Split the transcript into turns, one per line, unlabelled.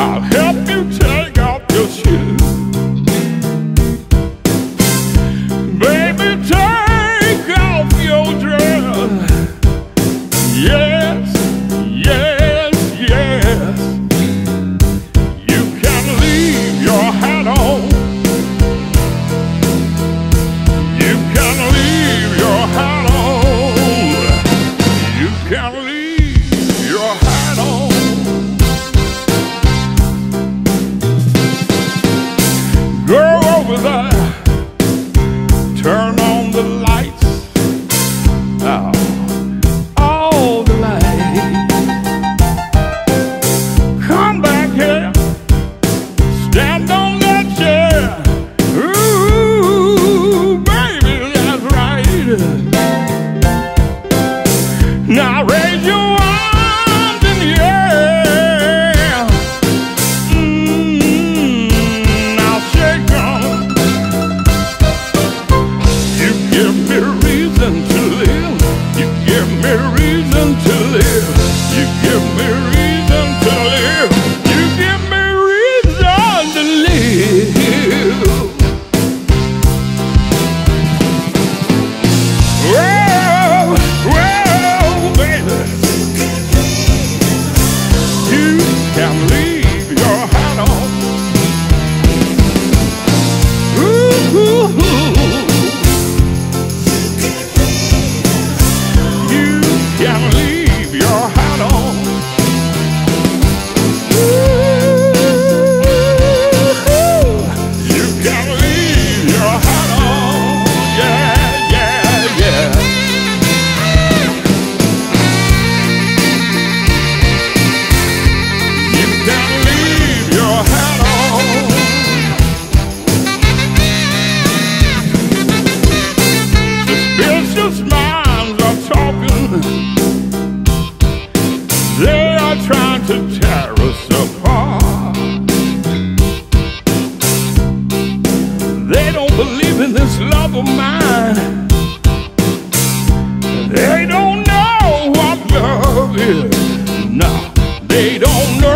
I'll help. Yeah. are trying to tear us apart. They don't believe in this love of mine. They don't know what love is. No, they don't know.